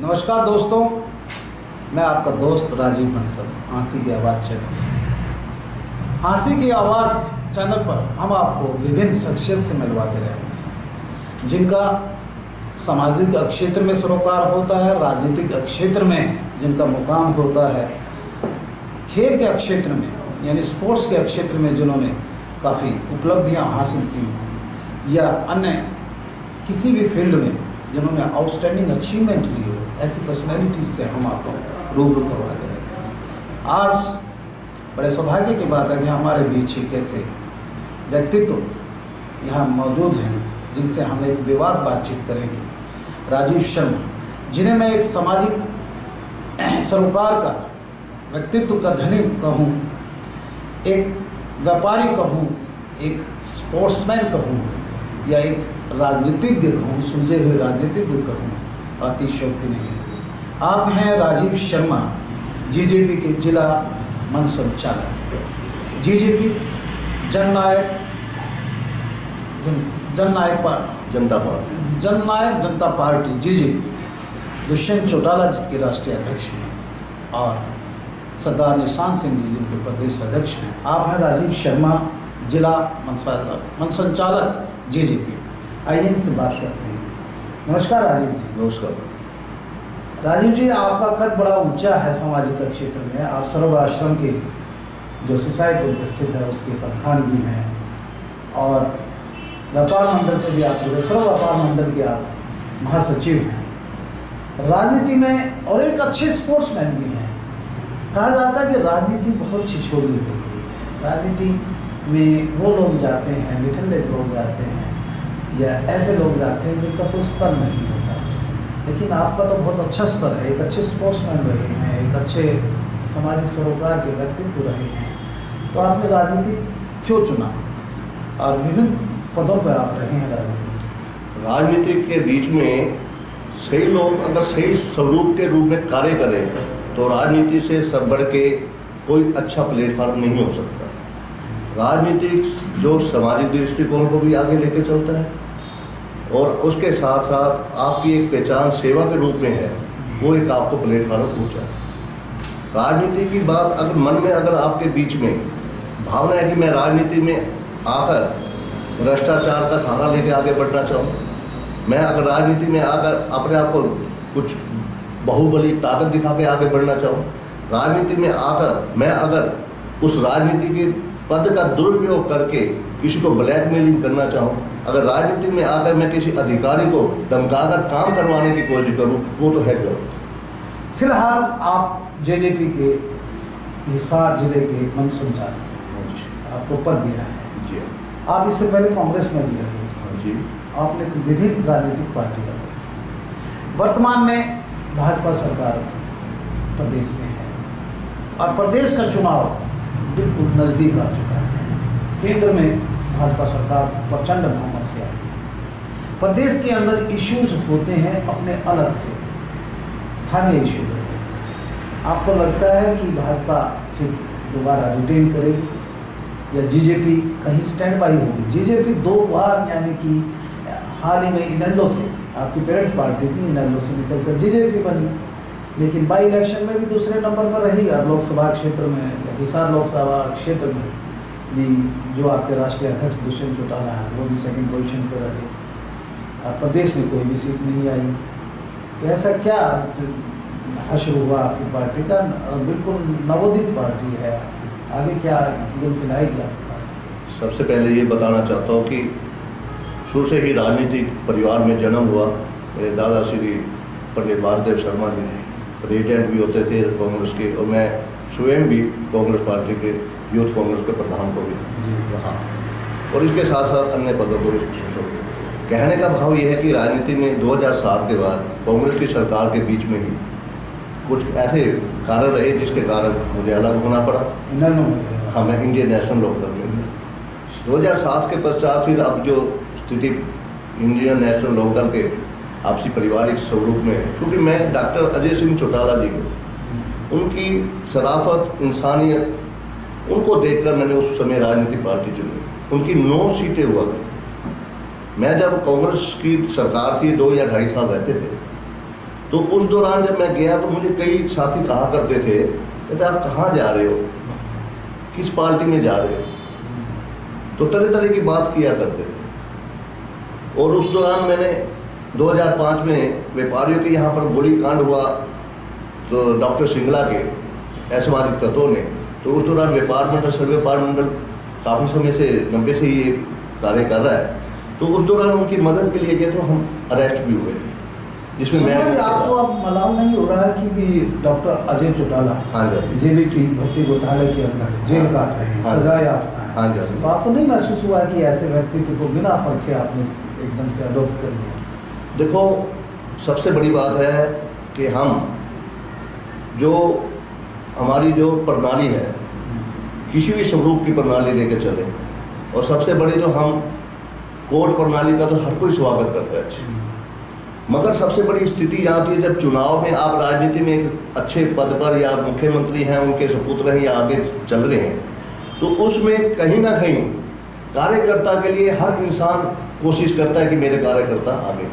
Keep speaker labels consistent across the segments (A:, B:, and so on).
A: नमस्कार दोस्तों, मैं आपका दोस्त राजीव बंसल, हाँसी की आवाज़ चैनल से। हाँसी की आवाज़ चैनल पर हम आपको विभिन्न शख्सियत से मिलवाते रहते हैं, जिनका सामाजिक क्षेत्र में सरोकार होता है, राजनीतिक क्षेत्र में जिनका मुकाम होता है, खेल के क्षेत्र में, यानी स्पोर्ट्स के क्षेत्र में जिन्होंने काफ़ी उपलब्धियाँ हासिल की या अन्य किसी भी फ़ील्ड में जिन्होंने आउटस्टैंडिंग अचीवमेंट ली हो। ऐसी पर्सनैलिटीज से हम आपको रूबरू करवाते रहते हैं। आज बड़े सौभाग्य की बात है कि हमारे बीच एक ऐसे व्यक्तित्व यहाँ मौजूद हैं, जिनसे हम एक विवाद बातचीत करेंगे। राजीव शर्मा, जिन्हें मैं एक सामाजिक सरोकार का, व्यक्तित्व का धनी कहूँ, एक व्यापारी कहूँ, एक स्पोर्ट्समैन कहूँ, या एक राजनीतिज्ञ कहूँ, सुलझे हुए राजनीतिज्ञ कहूँ अतिशोक्ति नहीं होगी आप हैं राजीव शर्मा जीजेपी के जिला मन संचालक जीजेपी जननायक जन जननायक पार्टी।
B: जनता पार्टी।
A: जननायक जनता पार्टी जीजेपी। दुष्यंत चौटाला जिसके राष्ट्रीय अध्यक्ष हैं और सरदार निशांत सिंह जी जिनके प्रदेश अध्यक्ष हैं। आप हैं राजीव शर्मा जिला मनसालक जे पी आइए इनसे बात करते हैं। नमस्कार राजीव जी।
B: नमस्कार।
A: राजीव जी आपका कद बड़ा ऊँचा है सामाजिक क्षेत्र में। आप सर्व आश्रम के जो सोसाइटी उपस्थित है उसके प्रधान भी हैं। और व्यापार मंडल से भी आप जुड़े सर्व व्यापार मंडल के आप महासचिव हैं। राजनीति में और एक अच्छे स्पोर्ट्समैन भी हैं। कहा जाता है कि राजनीति बहुत छिछोली होती है। राजनीति में वो लोग जाते हैं निठल्ले लोग जाते हैं। या ऐसे लोग जाते हैं जिनका कोई स्तर नहीं होता। लेकिन आपका तो बहुत अच्छा स्तर है, एक अच्छे स्पोर्ट्समैन रहे हैं, एक अच्छे सामाजिक सरोकार के व्यक्तित्व रहे हैं। तो आपने राजनीति क्यों चुना? और विभिन्न पदों पर आप रहे हैं राजनीति।
B: राजनीति के बीच में सही लोग अगर सही स्वरूप के रूप में कार्य करें तो राजनीति से सब बढ़ के कोई अच्छा प्लेटफॉर्म नहीं हो सकता। राजनीतिक जो सामाजिक दृष्टिकोण को भी आगे लेके चलता है। और उसके साथ साथ आपकी एक पहचान सेवा के रूप में है, वो एक आपको प्लेटफॉर्म पहुँचा राजनीति की बात अगर मन में, अगर आपके बीच में भावना है कि मैं राजनीति में आकर भ्रष्टाचार का सहारा लेके आगे बढ़ना चाहूँ, मैं अगर राजनीति में आकर अपने आप को कुछ बहुबली ताकत दिखा के आगे बढ़ना चाहूँ, राजनीति में आकर मैं अगर उस राजनीति के पद का दुरुपयोग करके किसी को ब्लैकमेलिंग करना चाहूँ अगर राजनीति में आकर मैं किसी अधिकारी को धमकाकर काम करवाने की कोशिश करूँ वो तो है गलत।
A: फ़िलहाल आप जेजेपी के हिसार ज़िले के मन संचालक आपको पद दिया है।
B: जी।
A: आप इससे पहले कांग्रेस में भी रहे
B: हाँ जी।
A: आपने विभिन्न राजनीतिक पार्टी का वर्तमान में भाजपा सरकार प्रदेश में है। और प्रदेश का चुनाव बिल्कुल नज़दीक आ चुका है। केंद्र में भाजपा सरकार प्रचंड बहुमत से आई प्रदेश के अंदर इश्यूज़ होते हैं अपने अलग से। स्थानीय इश्यू होते हैं। आपको लगता है कि भाजपा फिर दोबारा रिटेन करेगी या जीजेपी कहीं स्टैंड बाई होगी? जीजेपी दो बार यानी कि, हाल ही में इनेलो से, आपकी पेरेंट पार्टी थी, इनेलो से निकल कर जीजेपी बनी। लेकिन बाई इलेक्शन में भी दूसरे नंबर पर रही और लोकसभा क्षेत्र में, या हिसार लोकसभा क्षेत्र में। भी जो आपके राष्ट्रीय अध्यक्ष दुष्यंत चौटाला हैं, वो भी सेकंड पोजीशन पर रहे। प्रदेश में कोई भी सीट नहीं आई। तो ऐसा क्या हश्र हुआ आपकी पार्टी का? बिल्कुल नवोदित पार्टी है आगे क्या गुल खिलाएगी आपकी पार्टी?
B: सबसे पहले ये बताना चाहता हूँ कि शुरू से ही राजनीतिक परिवार में जन्म हुआ। मेरे दादा श्री पंडित वासुदेव शर्मा जी प्रेसिडेंट भी होते थे कांग्रेस के, और मैं स्वयं भी कांग्रेस पार्टी के यूथ कांग्रेस के प्रधान को भी। रहा और इसके साथ साथ अन्य पदों को भी कहने का भाव ये है कि राजनीति में 2007 के बाद कांग्रेस की सरकार के बीच में ही कुछ ऐसे कारण रहे जिसके कारण मुझे अलग होना पड़ा।
A: इनेलो में
B: हाँ मैं इंडियन नेशनल लोकदल में दो हज़ार सात के पश्चात फिर अब जो स्थिति इंडियन नेशनल लोकदल के आपसी पारिवारिक स्वरूप में क्योंकि मैं डॉक्टर अजय सिंह चौटाला जी को उनकी शराफत इंसानियत उनको देखकर मैंने उस समय राजनीतिक पार्टी चुनी। उनकी नौ सीटें हुआ मैं जब कांग्रेस की सरकार थी, दो या ढाई साल रहते थे तो उस दौरान जब मैं गया तो मुझे कई साथी कहा करते थे, कहते, आप कहाँ जा रहे हो? किस पार्टी में जा रहे हो? तो तरह तरह की बात किया करते थे। और उस दौरान मैंने 2005 में व्यापारियों के यहाँ पर गोली कांड हुआ तो डॉक्टर सिंगला के असामाजिक तत्वों ने तो उस दौरान व्यापार मंडल सर्वे व्यापार मंडल काफ़ी समय से लंबे से ये कार्य कर रहा है। तो उस दौरान उनकी मदद के लिए गए तो हम अरेस्ट भी हुए। थे जिसमें मैं
A: आपको अब मलाल नहीं हो रहा है कि भी डॉक्टर अजय चौटाला
B: हाँ जी।
A: जेबीटी भर्ती घोटाले के अंदर जेल काट रहे हैं
B: हाँ।
A: सजा याफ्ता है।
B: हाँ जी
A: तो आपको नहीं महसूस हुआ कि ऐसे व्यक्तित्व को बिना परखे आपने एकदम से अडोप्ट कर लिया?
B: देखो सबसे बड़ी बात है कि हम जो हमारी जो प्रणाली है, किसी भी स्वरूप की प्रणाली लेकर चले और सबसे बड़ी जो हम कोर्ट प्रणाली का तो हर कोई स्वागत करता है मगर सबसे बड़ी स्थिति यहाँ आती है, जब चुनाव में आप राजनीति में एक अच्छे पद पर या मुख्यमंत्री हैं, उनके सुपुत्र हैं या आगे चल रहे हैं तो उसमें कहीं ना कहीं कार्यकर्ता के लिए हर इंसान कोशिश करता है कि मेरे कार्यकर्ता आगे।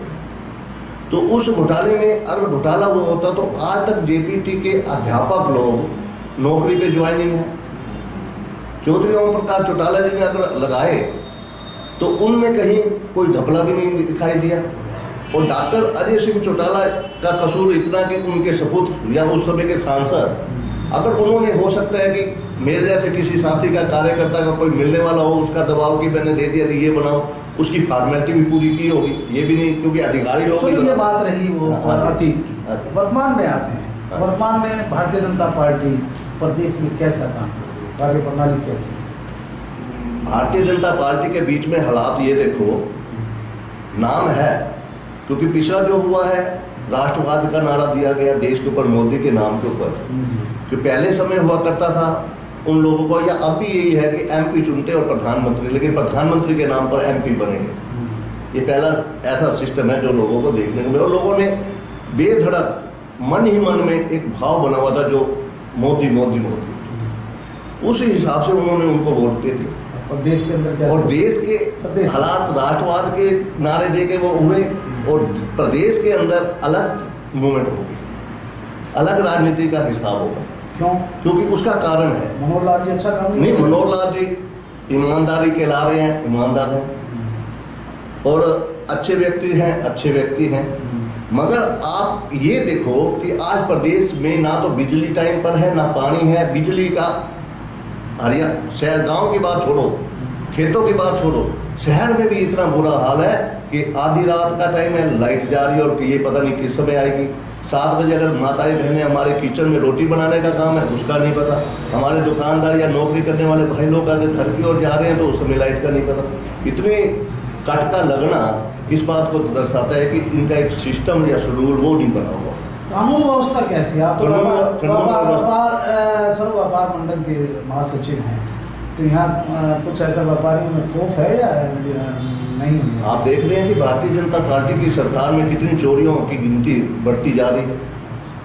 B: तो उस घोटाले में अगर घोटाला वो होता तो आज तक जेपीटी के अध्यापक लोग नौकरी पे ज्वाइनिंग है। चौधरी ओम प्रकाश चौटाला जी ने अगर लगाए तो उनमें कहीं कोई धपला भी नहीं दिखाई दिया। और डॉक्टर अजय सिंह चौटाला का कसूर इतना कि उनके सपूत या उस समय के सांसद, अगर उन्होंने, हो सकता है कि मेरे जैसे किसी साथी का कार्यकर्ता का कोई मिलने वाला हो, उसका दबाव कि मैंने दे दिया ये बनाओ उसकी फॉर्मेलिटी भी पूरी की होगी ये भी नहीं क्योंकि अधिकारी लोग
A: चलो ये
B: बात
A: रही वो
B: हाँ, हाँ।
A: अतीत की
B: हाँ।
A: वर्तमान में आते हैं
B: हाँ।
A: वर्तमान में भारतीय जनता पार्टी प्रदेश में कैसा काम है कार्य प्रणाली कैसी
B: भारतीय जनता पार्टी के बीच में हालात ये देखो नाम है क्योंकि पिछला जो हुआ है राष्ट्रवाद का नारा दिया गया देश के ऊपर मोदी के नाम के ऊपर कि पहले समय हुआ करता था उन लोगों को या अब भी यही है कि एमपी चुनते और प्रधानमंत्री लेकिन प्रधानमंत्री के नाम पर एमपी बनेंगे। ये पहला ऐसा सिस्टम है जो लोगों को देखने को मिला। और लोगों ने बेधड़क मन ही मन में एक भाव बना हुआ था जो मोदी मोदी मोदी। उसी हिसाब से उन्होंने उनको वोट दे दिया।
A: और देश के अंदर क्या
B: और देश के हालात राष्ट्रवाद के नारे दे के वो हुए और प्रदेश के अंदर अलग मूवमेंट होगी अलग राजनीति का हिसाब होगा
A: क्यों?
B: क्योंकि उसका कारण है।
A: मनोहर लाल जी अच्छा काम
B: नहीं? मनोहर लाल जी ईमानदारी के ला रहे हैं ईमानदार हैं। और अच्छे व्यक्ति हैं अच्छे व्यक्ति हैं। मगर आप ये देखो कि आज प्रदेश में ना तो बिजली टाइम पर है ना पानी है। बिजली का हरिया शहर गाँव की बात छोड़ो खेतों की बात छोड़ो शहर में भी इतना बुरा हाल है कि आधी रात का टाइम है लाइट जा रही है और ये पता नहीं किस समय आएगी। सात बजे अगर माताएँ बहनें हमारे किचन में रोटी बनाने का काम है उसका नहीं पता। हमारे दुकानदार या नौकरी करने वाले भाई लोग अगर घर की ओर जा रहे हैं तो उस समय लाइट का नहीं पता। इतने कट का लगना इस बात को दर्शाता है कि इनका एक सिस्टम या शेड्यूल वो नहीं बना हुआ।
A: कानून व्यवस्था कैसी है? आप तो सर्व व्यापार मंडल के महासचिव हैं। तो यहाँ कुछ ऐसा व्यापारियों में खौफ है या नहीं है?
B: आप देख रहे हैं कि भारतीय जनता पार्टी की सरकार में कितनी चोरियों की गिनती बढ़ती जा रही है।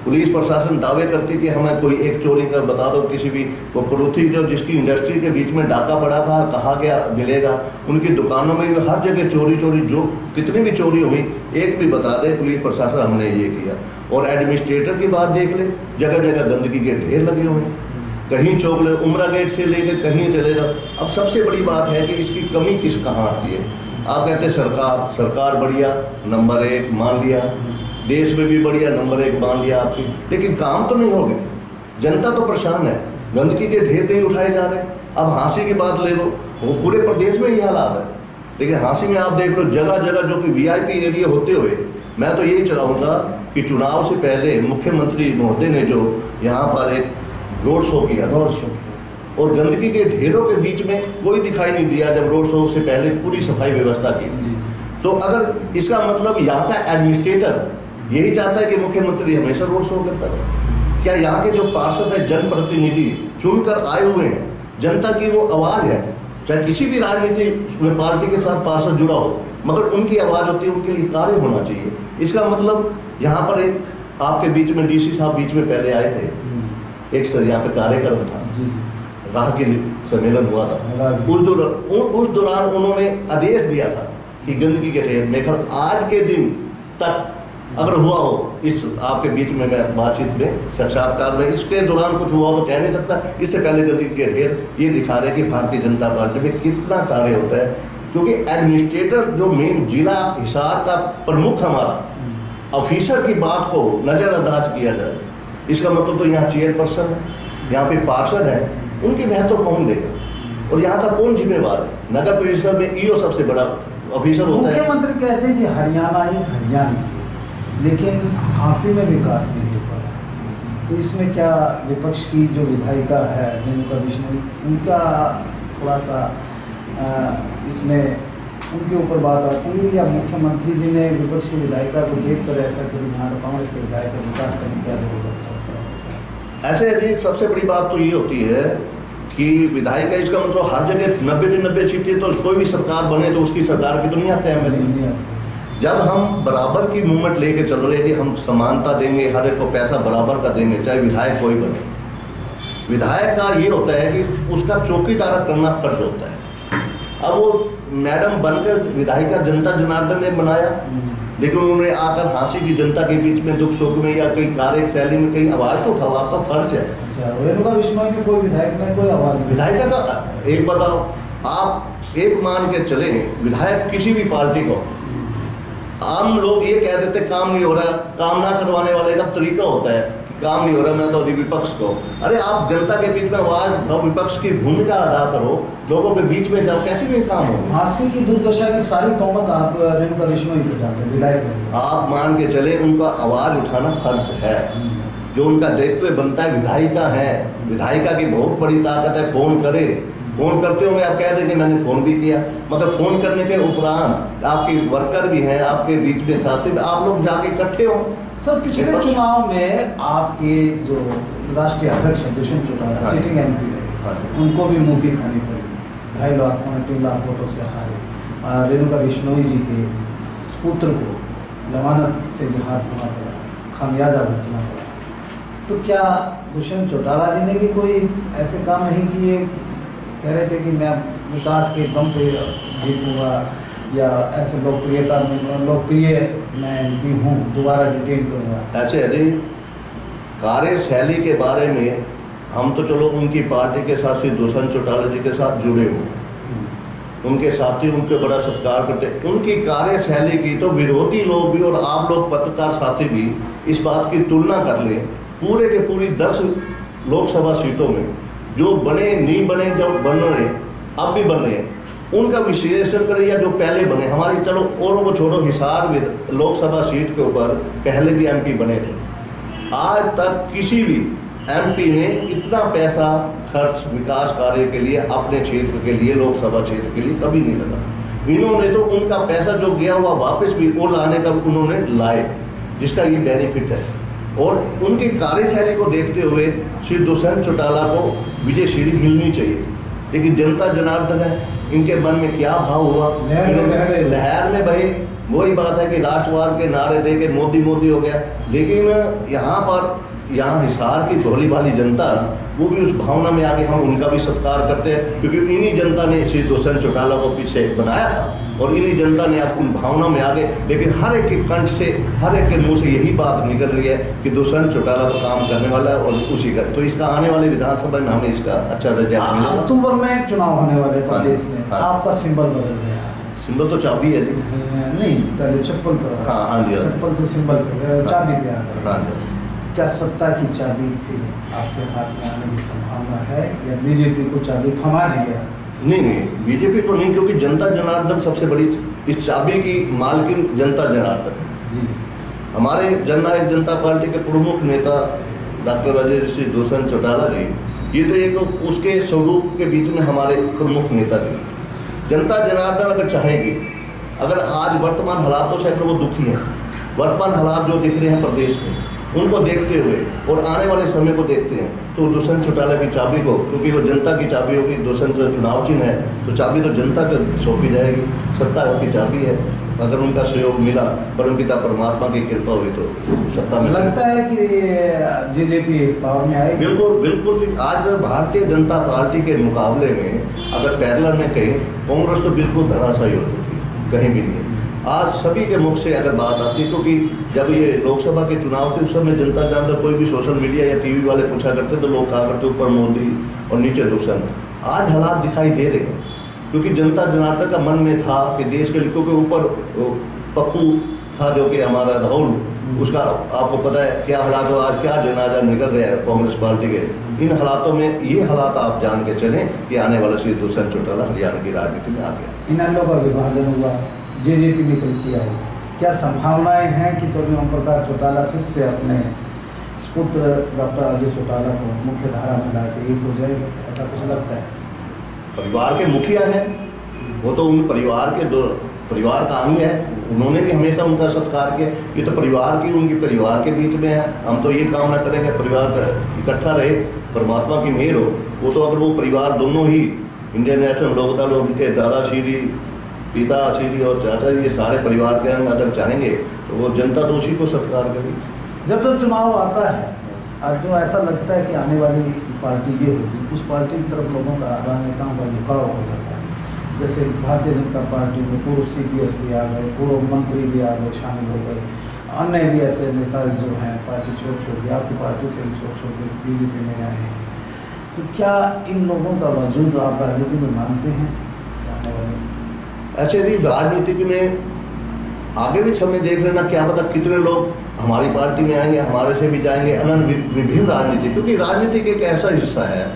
B: पुलिस प्रशासन दावे करती कि हमें कोई एक चोरी का बता दो, किसी भी वो पड़ोसी जो जिसकी इंडस्ट्री के बीच में डाका पड़ा था, कहा गया, मिलेगा। उनकी दुकानों में भी हर जगह चोरी चोरी, जो कितनी भी चोरी हुई, एक भी बता दे, पुलिस प्रशासन हमने ये किया। और एडमिनिस्ट्रेटर की बात देख ले जगह जगह गंदगी के ढेर लगे हुए हैं। कहीं चौक ले उमरा गेट से लेकर कहीं चले जाओ। अब सबसे बड़ी बात है कि इसकी कमी किस कहाँ आती है? आप कहते हैं सरकार सरकार बढ़िया, नंबर एक मान लिया। देश में भी बढ़िया, नंबर एक मान लिया आपकी। लेकिन काम तो नहीं हो गए जनता तो परेशान है। गंदगी के ढेर नहीं उठाए जा रहे। अब हाँसी की बात ले लो। वो पूरे प्रदेश में ही हालात है। लेकिन हाँसी में आप देख लो जगह जगह जो कि वीआईपी एरिया होते हुए, मैं तो यही चाहूँगा कि चुनाव से पहले मुख्यमंत्री महोदय ने जो यहाँ पर एक रोड शो किया
A: रोड शो किया
B: और गंदगी के ढेरों के बीच में कोई दिखाई नहीं दिया जब रोड शो से पहले पूरी सफ़ाई व्यवस्था की। तो अगर इसका मतलब यहाँ का एडमिनिस्ट्रेटर यही चाहता है कि मुख्यमंत्री हमेशा रोड शो करता रहे। क्या यहाँ के जो पार्षद है जनप्रतिनिधि चुनकर आए हुए हैं जनता की वो आवाज़ है चाहे किसी भी राजनीति में पार्टी के साथ पार्षद जुड़ा हो मगर उनकी आवाज़ होती है उनके लिए कार्य होना चाहिए। इसका मतलब यहाँ पर एक आपके बीच में डीसी साहब बीच में पहले आए थे। एक सर यहाँ पे कार्यक्रम था। राह के सम्मेलन हुआ था। उस दौरान उस दौरान उन्होंने आदेश दिया था कि गंदगी के ढेर मेखल आज के दिन तक अगर हुआ हो इस आपके बीच में मैं बातचीत में साक्षात्कार में इसके दौरान कुछ हुआ हो तो कह नहीं सकता। इससे पहले गंदगी के ढेर ये दिखा रहे हैं कि भारतीय जनता पार्टी में कितना कार्य होता है। क्योंकि एडमिनिस्ट्रेटर जो मेन जिला हिसार का प्रमुख हमारा ऑफिसर की बात को नज़रअंदाज किया जाए इसका मतलब तो यहाँ चेयरपर्सन है यहाँ पे पार्षद है उनकी महत्व कौन देगा? और यहाँ का कौन जिम्मेवार है? नगर परिषद में ईओ सबसे बड़ा ऑफिसर होता है।
A: मुख्यमंत्री कहते हैं कि हरियाणा एक हरियाणा लेकिन खांसी में विकास नहीं हो पाया। तो इसमें क्या विपक्ष की जो विधायिका है रेणुका विष्णु उनका थोड़ा सा अ, इसमें उनके ऊपर बात आती है या मुख्यमंत्री जी ने विपक्ष की विधायिका को देख कर ऐसा कि यहाँ तो कांग्रेस के विधायक का विकास करने की ज़रूरत है
B: ऐसे यदि सबसे बड़ी बात तो ये होती है कि विधायक का इसका मतलब हर जगह नब्बे की नब्बे सीटें तो कोई भी सरकार बने तो उसकी सरकार की तो नहीं आते हैं
A: नहीं, आती।
B: जब हम बराबर की मूवमेंट लेके चल रहे हैं कि हम समानता देंगे हर एक को पैसा बराबर का देंगे चाहे विधायक कोई बने विधायक का ये होता है कि उसका चौकीदारा करना फ़र्ज़ होता है अब वो मैडम बनकर विधायिका जनता जनार्दन ने बनाया
A: हम्म।
B: लेकिन उन्होंने आकर हाँसी की जनता के बीच में दुख सुख में या कहीं कार्य शैली में कहीं आवाज़ तो उठाओ आपका फ़र्ज़ है।
A: अच्छा कोई विधायक ने कोई आवाज़
B: विधायिका का एक बताओ आप एक मान के चले विधायक किसी भी पार्टी को आम लोग ये कह देते काम नहीं हो रहा काम ना करवाने वाले का तरीका होता है। काम नहीं हो रहा मैं तो विपक्ष को। अरे आप जनता के बीच में आवाज़ उठाओ विपक्ष की भूमिका अदा करो लोगों के बीच में जाओ कैसे भी काम होगा
A: झांसी की दुर्दशा की सारी तोहमत आप रेणुका विश्नोई पे डालते विधायक
B: आप मान के चले उनका आवाज़ उठाना फ़र्ज़ है। जो उनका दायित्व बनता है विधायिका है। विधायिका की बहुत बड़ी ताकत है फ़ोन करे। फ़ोन करते होंगे आप कह देंगे मैंने फ़ोन भी किया। मगर फ़ोन करने के उपरांत आपके वर्कर भी हैं आपके बीच में साथी आप लोग जाके इकट्ठे हो।
A: सर पिछले चुनाव में आपके जो राष्ट्रीय अध्यक्ष हैं दुष्यंत चौटाला
B: हाँ
A: सिटिंग
B: एम पी।
A: रहे उनको भी मुँह की खानी पड़ी। ढाई लाख पौने तीन लाख वोटों से हारे। रेणुका बिश्नोई जी के पुत्र को जमानत से भी हाथ धोना पड़ा खामियाजा भुगतना पड़ा। तो क्या दुष्यंत चौटाला जी ने भी कोई ऐसे काम नहीं किए? कह रहे थे कि मैं विकास के दम पे जीतूँगा या ऐसे लोकप्रियता में लोकप्रिय मैं एमपी हूँ दोबारा रिटेन करूँगा।
B: ऐसे यदि कार्यशैली के बारे में हम तो चलो उनकी पार्टी के साथ श्री दुष्यंत चौटाला जी के साथ जुड़े हुए उनके साथी उनके बड़ा सत्कार करते उनकी कार्यशैली की तो विरोधी लोग भी और आप लोग पत्रकार साथी भी इस बात की तुलना कर लें पूरे के पूरी दस लोकसभा सीटों में जो बने नहीं बने जो बन रहे अब भी बन रहे हैं। उनका विश्लेषण करें या जो पहले बने, हमारे चलो औरों को छोड़ो, हिसार विध- लोकसभा सीट के ऊपर पहले भी एमपी बने थे। आज तक किसी भी एमपी ने इतना पैसा खर्च विकास कार्य के लिए, अपने क्षेत्र के लिए, लोकसभा क्षेत्र के लिए कभी नहीं लगा। इन्होंने तो उनका पैसा जो गया हुआ वापस भी, वो लाने का उन्होंने लाए, जिसका ये बेनिफिट है। और उनकी कार्यशैली को देखते हुए श्री दुष्यंत चौटाला को विजय श्री मिलनी चाहिए। लेकिन जनता जनार्दन है। इनके मन में क्या भाव हुआ?
A: लहर में
B: भाई वही बात है कि राष्ट्रवाद के नारे दे के मोदी मोदी हो गया। लेकिन यहाँ पर यहाँ हिसार की भोली भाली जनता वो भी उस भावना में आके हम उनका भी सत्कार करते हैं क्योंकि इन्हीं जनता ने श्री दुष्यंत चौटाला को पीछे बनाया था और इन्हीं जनता ने आप उन भावना में आगे लेकिन हर एक के कंठ से हर एक के मुँह से यही बात निकल रही है कि दुष्यंत चौटाला तो काम करने वाला है और उसी का तो इसका आने वाले विधानसभा में हमें इसका अच्छा रिज़ल्ट
A: अक्टूबर में चुनाव होने वाले हाँ, प्रदेश में
B: हाँ।
A: आपका सिंबल बदल गया है
B: सिंबल तो चाबी है जी
A: नहीं पहले चप्पल रहा।
B: हाँ, हाँ जी, हाँ।
A: चप्पल से सिंबल चाबी गया
B: हाँ जी
A: क्या सत्ता की चाबी फिर आपके हाथ में आने की संभावना है या बीजेपी को चाबी थमा देगा
B: नहीं नहीं बीजेपी को नहीं क्योंकि जनता जनार्दन सबसे बड़ी इस चाबी की मालकिन जनता जनार्दन
A: जी।
B: हमारे जननायक जनता पार्टी के प्रमुख नेता डॉक्टर अजय श्री दुष्यंत चौटाला जी ये तो एक उसके स्वरूप के बीच में हमारे प्रमुख नेता जी। जनता जनार्दन अगर चाहेगी अगर आज वर्तमान हालातों से अगर वो दुखी हैं। वर्तमान हालात जो दिख रहे हैं प्रदेश में उनको देखते हुए और आने वाले समय को देखते हैं। तो दुष्यंत चौटाला की चाबी को क्योंकि वो जनता की चाबी होगी दुष्यंत चुनाव चिन्ह है तो चाबी तो जनता को सौंपी जाएगी। सत्ता की चाबी है। अगर उनका सहयोग मिला परम पिता परमात्मा की कृपा हुई तो सत्ता में
A: लगता है कि जेजेपी पावर में आएगी?
B: बिल्कुल बिल्कुल भी आज भारतीय जनता पार्टी के मुकाबले में अगर पैरलर में कहीं कांग्रेस तो बिल्कुल धराशायी हो चुकी है कहीं भी नहीं। आज सभी के मुख से अगर बात आती है क्योंकि जब ये लोकसभा के चुनाव थे उस समय जनता जनार्दन कोई भी सोशल मीडिया या टीवी वाले पूछा करते तो लोग कहा करते ऊपर मोदी और नीचे दुष्यंत आज हालात दिखाई दे रहे हैं क्योंकि जनता जनार्दन का मन में था कि देश के लिखों के ऊपर पप्पू था जो कि हमारा राहुल उसका आपको पता है क्या हालात हो आज क्या जनाजा निकल रहा है कांग्रेस पार्टी के। इन हालातों में ये हालात आप जान के चलें कि आने वाला श्री दुष्यंत चौटाला हरियाणा की राजनीति में आ गया।
A: इनेलो का विभाजन हुआ जेजेपी निकल के आई क्या संभावनाएँ हैं कि चौधरी ओम प्रकाश चौटाला फिर से अपने पुत्र डॉक्टर अजय चौटाला को मुख्य धारा में ला के एक हो जाएगा? ऐसा कुछ लगता है?
B: परिवार के मुखिया हैं। वो तो उन परिवार के दो परिवार का अंग है। उन्होंने भी हमेशा उनका सत्कार किया। ये तो परिवार की, उनके परिवार के बीच में है। हम तो ये कामना करेंगे परिवार इकट्ठा रहे, परमात्मा की मेहर हो। वो तो अगर वो परिवार दोनों ही इंडियन नेशनल लोकदल उनके दादा श्री पिता श्री और चाचा ये सारे परिवार के अंग अगर चाहेंगे तो वो जनता उसी को सत्कार करेगी
A: जब जब चुनाव आता है और जो ऐसा लगता है कि आने वाली पार्टी ये होगी, उस पार्टी की तरफ़ लोगों का राजनेताओं का झुकाव हो जाता है। जैसे भारतीय जनता पार्टी में पूर्व सी पी एस भी आ गए, पूर्व मंत्री भी आ गए, शामिल हो गए। अन्य भी ऐसे नेता जो हैं, पार्टी छोड़ छोड़ के, आपकी पार्टी से भी छोड़ छोड़ के बीजेपी में आए हैं। तो क्या इन लोगों का वजूद आप राजनीति में मानते हैं?
B: ऐसे भी राजनीतिक में आगे भी समय देख लेना क्या पता कितने लोग हमारी पार्टी में आएँगे, हमारे से भी जाएँगे अनंत वि- विभिन्न राजनीति क्योंकि राजनीति एक ऐसा हिस्सा है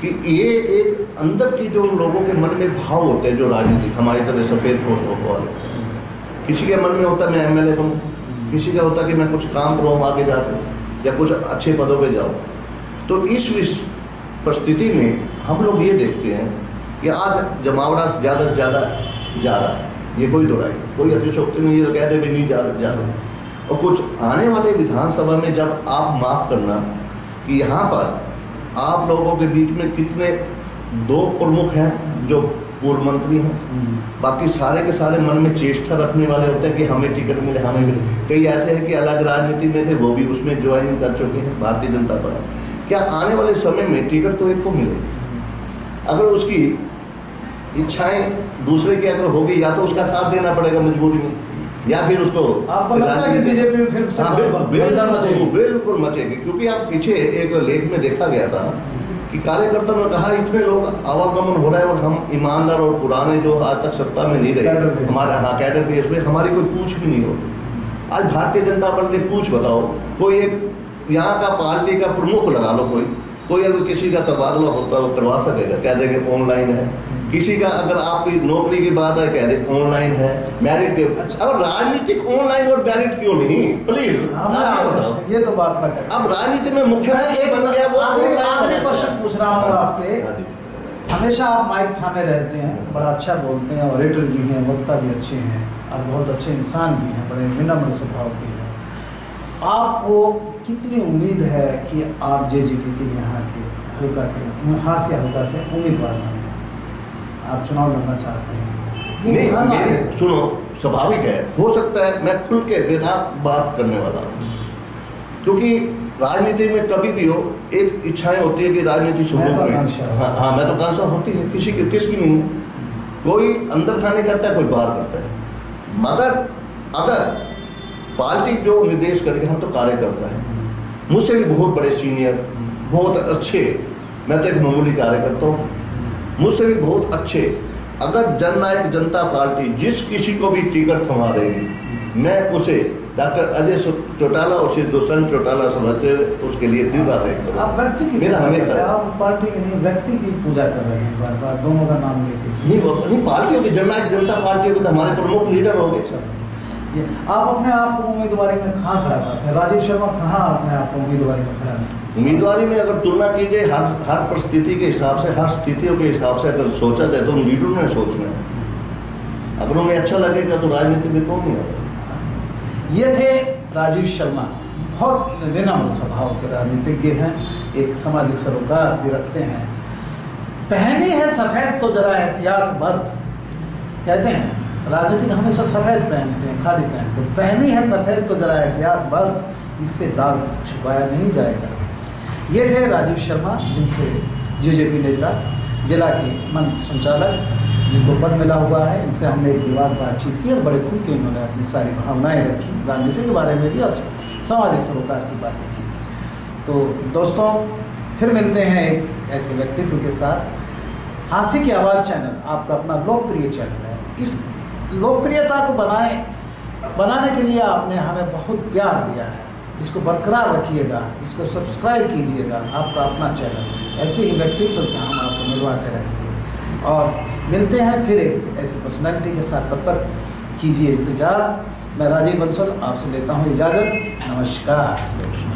B: कि ये एक अंदर की जो लोगों के मन में भाव होते हैं, जो राजनीतिक, हमारी तरह सफ़ेद पोस्टों वाले किसी के मन में होता है, मैं एमएलए बनूं किसी का होता है कि, मैं कुछ काम करूँ आगे जाकर या कुछ अच्छे पदों पर जाऊँ। तो इस परिस्थिति में हम लोग ये देखते हैं कि आज जमावड़ा ज़्यादा से ज़्यादा जा रहा है। ये कोई दो राय। कोई अतिशोक्ति नहीं ये तो कह दे भी नहीं जा जा रहे और कुछ आने वाले विधानसभा में जब आप माफ़ करना कि यहाँ पर आप लोगों के बीच में कितने दो प्रमुख हैं जो पूर्व मंत्री हैं। बाकी सारे के सारे मन में चेष्टा रखने वाले होते हैं कि हमें टिकट मिले हमें मिले। कई ऐसे हैं कि अलग राजनीति में थे वो भी उसमें ज्वाइनिंग कर चुके हैं भारतीय जनता पार्टी। क्या आने वाले समय में टिकट तो एक को मिलेगी अगर उसकी इच्छाएँ दूसरे की अगर होगी या तो उसका साथ देना पड़ेगा मजबूरी में या फिर उसको
A: आपको लगता है कि बीजेपी में फिर से
B: बिल्कुल
A: मचेगी?
B: बिल्कुल बिल्कुल मचेगी क्योंकि आप पीछे एक लेख में देखा गया था कि कार्यकर्ता ने कहा इतने लोग आवागमन हो रहा है और हम ईमानदार और पुराने जो आज तक सत्ता में नहीं रहे। हमारे हाँ कैडर बेस पे हमारी कोई पूछ भी नहीं होती आज भारतीय जनता पार्टी पूछ बताओ कोई एक यहाँ का पार्टी का प्रमुख लगा लो कोई कोई अगर किसी का तबादला होता है वो करवा सकेगा। कह देंगे ऑनलाइन है। किसी का अगर आपकी नौकरी की बात है कह दे ऑनलाइन है मैरिट के
A: अच्छा।
B: अब राजनीतिक ऑनलाइन और मैरिट क्यों नहीं? प्लीज़ बताओ।
A: ये तो बात कर
B: अब राजनीति में मुख्य बन गया वो।
A: क्वेश्चन पूछ रहा हूँ आपसे।
B: हाँ
A: हमेशा आप माइक थामे रहते हैं बड़ा अच्छा बोलते हैं ऑरेटर भी हैं वक्ता भी अच्छे हैं और बहुत अच्छे इंसान भी हैं बड़े विनम्र स्वभाव के हैं। आपको कितनी उम्मीद है कि आप जे जे के यहाँ के हल्का के हाथ से हल्का से उम्मीदवार बने? आप चुनाव लड़ना चाहते हैं।
B: नहीं
A: हाँ,
B: मेरे सुनो स्वाभाविक है। हो सकता है मैं खुल के बिना बात करने वाला हूँ। क्योंकि राजनीति में कभी भी हो एक इच्छाएँ होती है कि राजनीति शुरू
A: महत्वाकांक्षा।
B: में हाँ। हाँ महत्वाकांक्षा होती है। किसी की किसकी नहीं। कोई अंदर खाने करता है कोई बाहर करता है। मगर अगर पार्टी जो निर्देश करेगी हम तो कार्य करता है। मुझसे भी बहुत बड़े सीनियर बहुत अच्छे। मैं तो एक मामूली कार्यकर्ता हूँ। मुझसे भी बहुत अच्छे। अगर जननायक जनता पार्टी जिस किसी को भी टिकट थमा देगी मैं उसे डॉक्टर अजय चौटाला और श्री दुष्यंत चौटाला समझते हुए उसके लिए दिन रात एक
A: आप व्यक्ति की
B: मेरा हमेशा-
A: आप पार्टी की नहीं व्यक्ति की पूजा कर रहे हैं बार बार दोनों का नाम लेके।
B: नहीं नहीं पार्टियों की जननायक जनता पार्टियों के तो हमारे प्रमुख लीडर हो गए।
A: चलो ये आप अपने आप को उम्मीदवारी में कहाँ खड़ा पाते हैं? राजीव शर्मा कहाँ अपने आप को उम्मीदवारी में खड़ा नहीं
B: उम्मीदवारी में अगर तुलना की जाए हर हर परिस्थिति के हिसाब से हर स्थितियों के हिसाब से अगर सोचा जाए तो लीडरों ने सोचना है। अगर उन्हें अच्छा लगेगा तो राजनीति में कौन नहीं आता?
A: ये थे राजीव शर्मा। बहुत विनम्र स्वभाव के राजनीतिज्ञ हैं एक सामाजिक सरोकार भी रखते हैं। पहनी है सफ़ेद तो जरा एहतियात बर्त कहते हैं। राजनीतिक हमेशा सफ़ेद पहनते हैं खादी पहनते हैं। पहनी है सफ़ेद तो जरा एहतियात बर्त इससे दाग छुपाया नहीं जाएगा। ये थे राजीव शर्मा, जिनसे जेजेपी नेता, जिला के मन संचालक, जिनको पद मिला हुआ है। इनसे हमने एक विवाद बातचीत की और बड़े खुल के इन्होंने अपनी सारी भावनाएँ रखी, राजनीति के बारे में भी और सामाजिक सरोकार की बातें की। तो दोस्तों, फिर मिलते हैं एक ऐसे व्यक्तित्व के साथ। हांसी की आवाज़ चैनल, आपका अपना लोकप्रिय चैनल है। इस लोकप्रियता को बनाए, बनाने के लिए आपने हमें बहुत प्यार दिया है। इसको बरकरार रखिएगा, इसको सब्सक्राइब कीजिएगा, आपका अपना चैनल ऐसे ही व्यक्तित्व से हम आपको मिलवाते रहेंगे। और मिलते हैं फिर एक ऐसी पर्सनैलिटी के साथ। तब तक कीजिए इंतज़ार। मैं राजीव बंसल, आपसे लेता हूँ इजाज़त। नमस्कार।